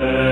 Uh...